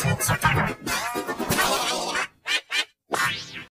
する。